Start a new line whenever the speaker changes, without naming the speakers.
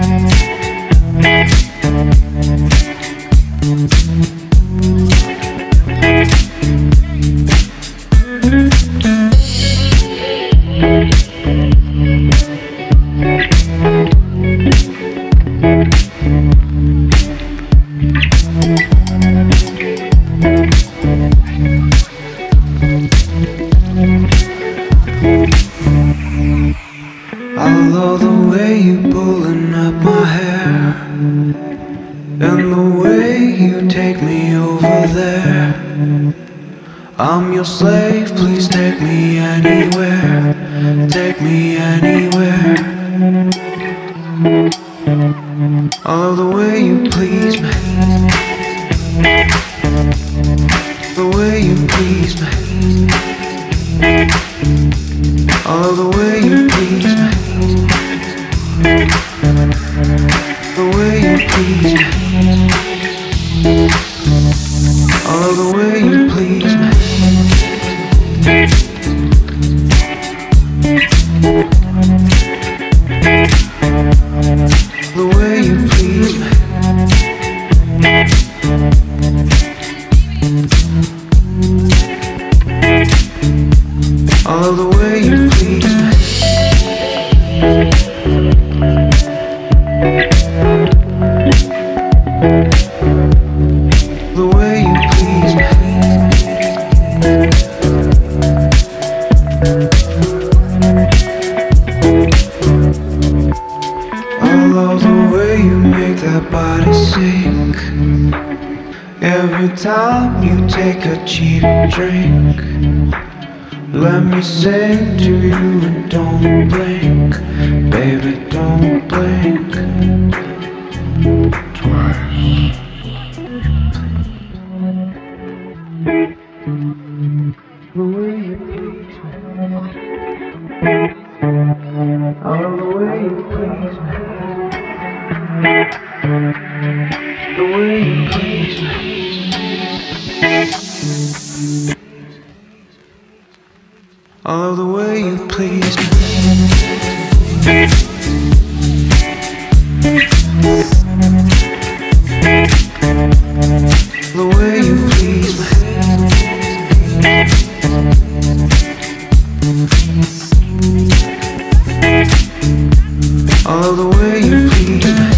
I love the way you pulling up my hair. And the way you take me over there. I'm your slave, please take me anywhere. Take me anywhere. Love the way you please me. The way you please me. Love the way Every time you take a cheap drink Let me sing to you and don't blink. Baby, don't blink. Twice. The way you please me love the way you please me please The way you please me Oh, the way you please me